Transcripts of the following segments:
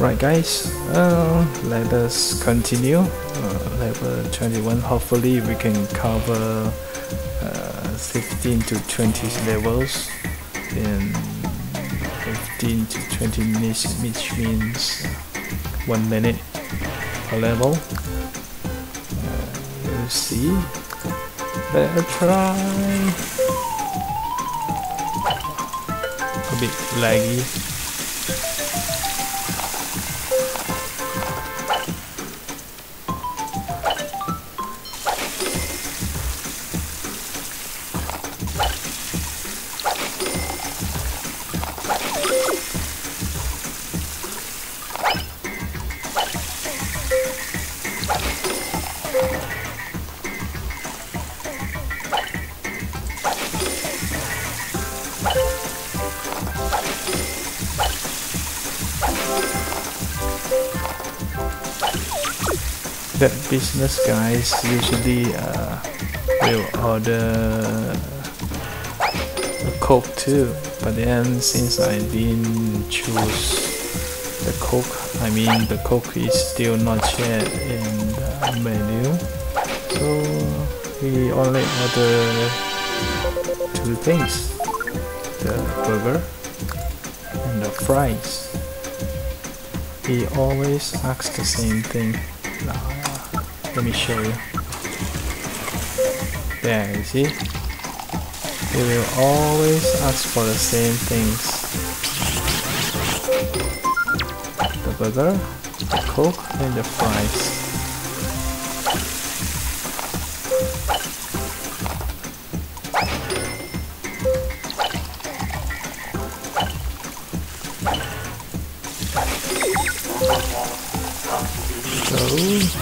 Right guys, uh, let us continue. Uh, level 21, hopefully we can cover uh, 15 to 20 levels in 15 to 20 minutes which means 1 minute per level. Uh, we'll see. Let's try. A bit laggy. That business guys usually uh, will order a coke too. But then since I didn't choose the coke I mean the coke is still not yet in the menu. So we only order two things. The burger and the fries. He always asks the same thing let me show you. There, you see? They will always ask for the same things. The burger, the coke, and the fries. Oh.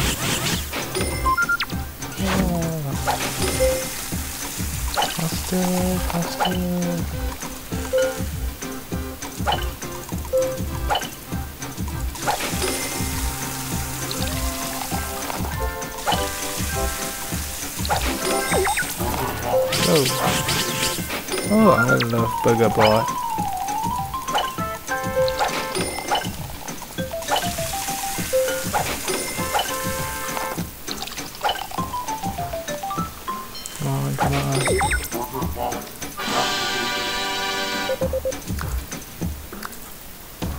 Oh. oh, I love Bot.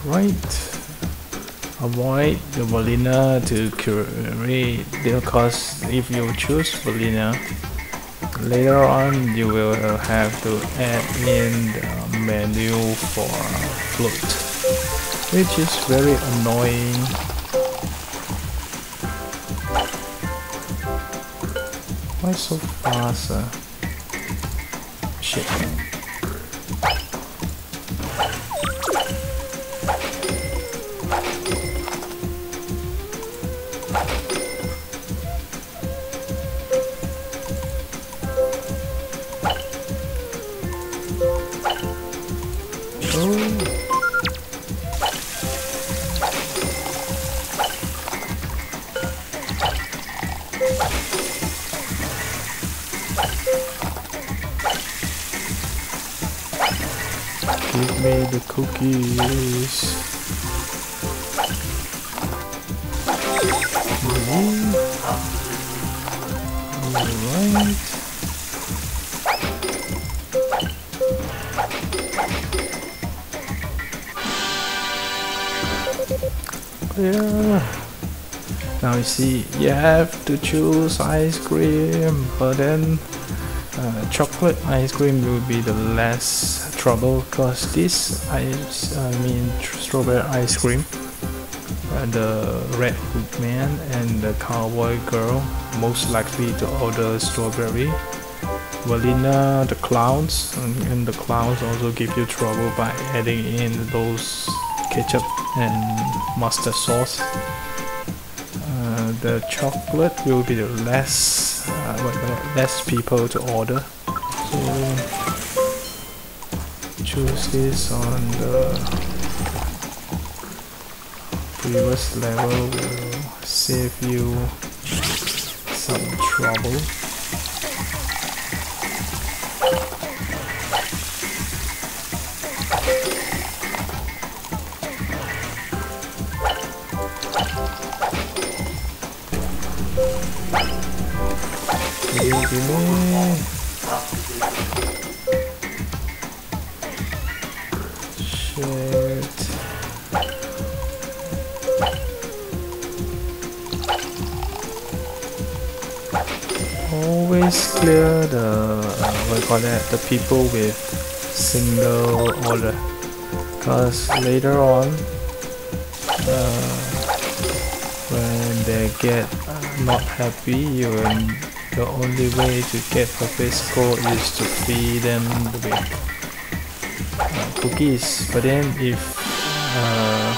Right. Avoid the Vanilla to curate cost if you choose Vanilla later on you will have to add in the menu for float which is very annoying why so fast uh? shit Give me the cookies. Mm. Alright. Yeah. Now you see, you have to choose ice cream, but then uh, chocolate ice cream will be the less trouble because this ice, I mean strawberry ice cream, uh, the red hood man and the cowboy girl most likely to order strawberry. Vanilla, the clowns, and, and the clowns also give you trouble by adding in those ketchup and mustard sauce. The chocolate will be the less uh, less people to order. So choose this on the previous level will save you some trouble Shit. Always clear the, uh, what call that, the people with single order. Because later on, uh, when they get not happy, you will, the only way to get perfect score is to feed them with uh, cookies. But then if uh,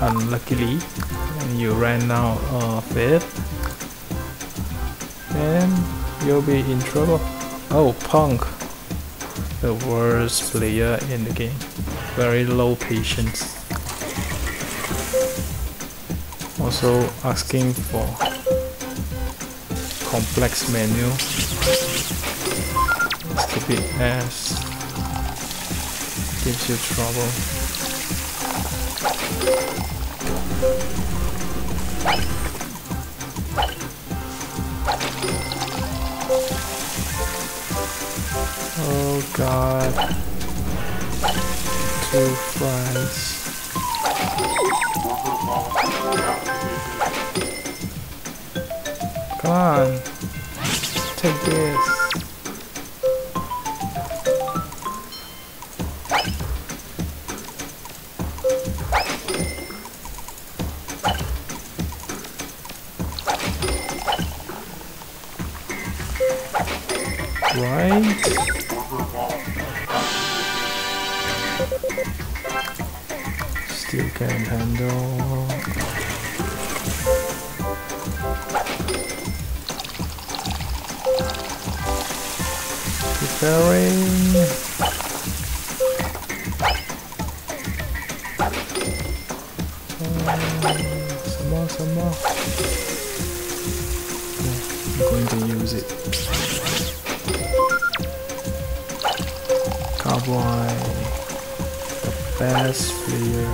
unluckily you ran out of it, then you'll be in trouble. Oh, Punk, the worst player in the game. Very low patience also asking for complex menu. Stupid ass gives you trouble. Oh god on. Take this. Right. Still can't handle. More. I'm going to use it. Cowboy, the best player.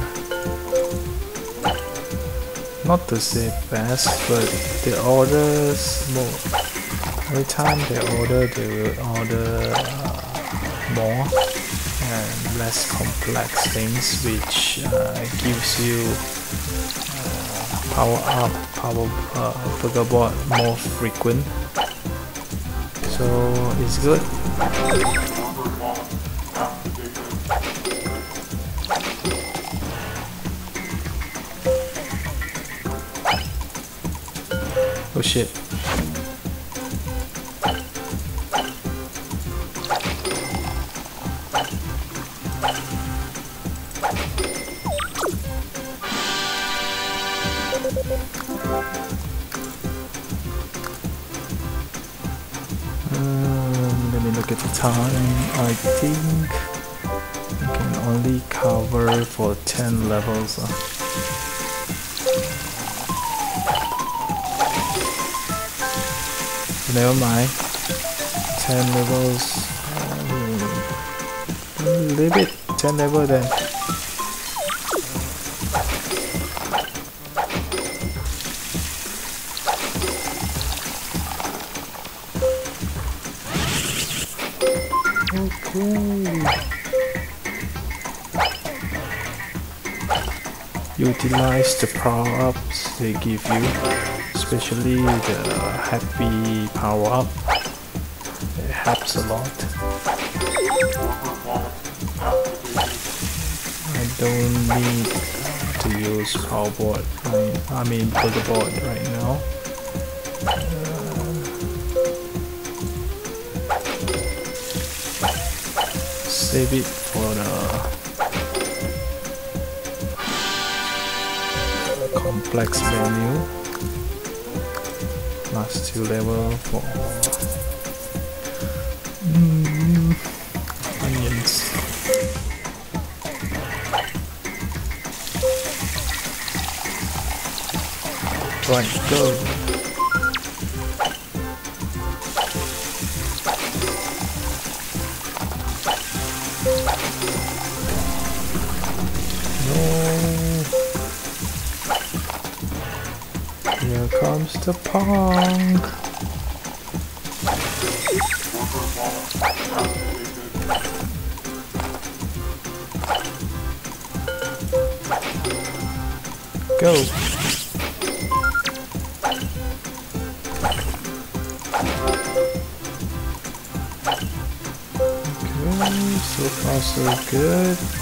Not to say best, but the orders more every time they order they will order uh, more and less complex things which uh, gives you uh, power up power uh, Pokeball more frequent. So it's good. Oh shit time I think. I can only cover for 10 levels uh. never mind. 10 levels um, leave it 10 level then Utilize the power-ups they give you, especially the happy power-up. It helps a lot. I don't need to use power board, I mean pull the board right now. Save it for the complex menu. Last two level for mm, onions. Right go the pong. Go. Okay, so far so good.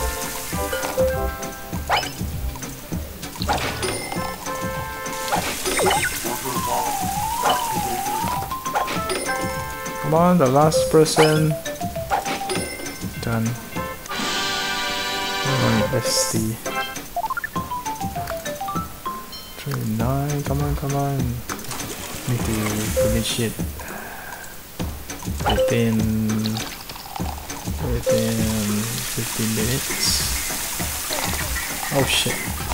On, the last person. Done. Alright, see. 39, come on, come on. Need to finish it within within 15 minutes. Oh shit.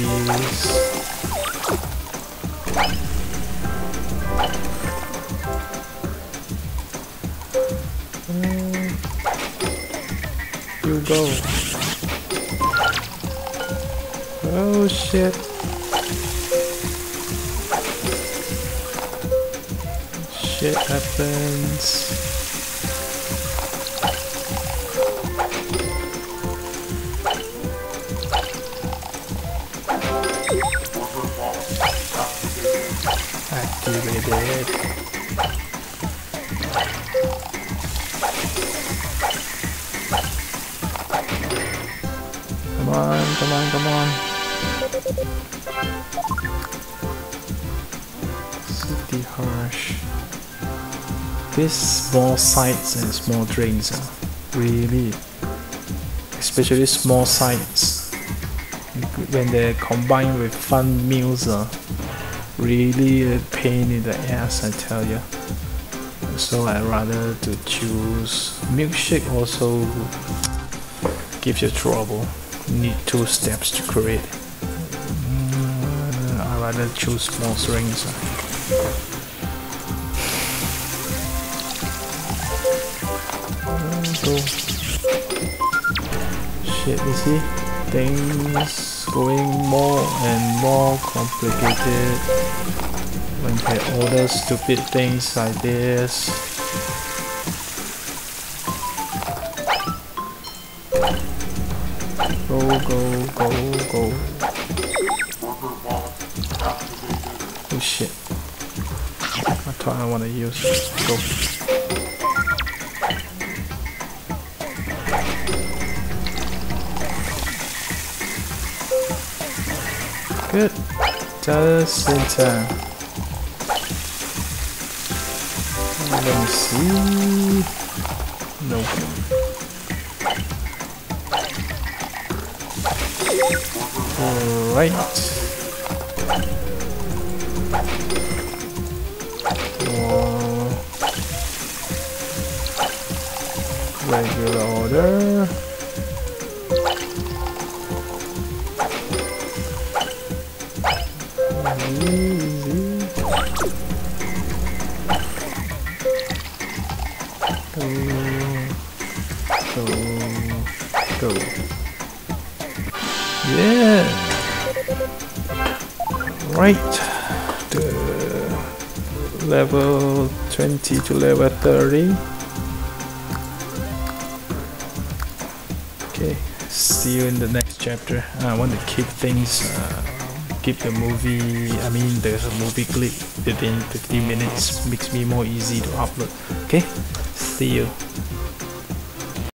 Need. Mm. You go. Oh shit. Shit happens. Activated. Come on, come on, come on. City Harsh. These small sites and small drinks are really, especially small sites, when they're combined with fun meals, are really a pain in the ass, I tell you. So I rather to choose milkshake also gives you trouble. Need two steps to create. Mm, I rather choose small strings. Shit, you see? Things going more and more complicated when they order stupid things like this. Go, go, go, go. Oh shit. I thought I want to use Go. Good. Just in time. Let me see. Alright. More regular order. Yeah. Right. The level 20 to level 30. Okay. See you in the next chapter. I want to keep things, uh, keep the movie, I mean, there's a movie clip within 15 minutes. Makes me more easy to upload. Okay. See you.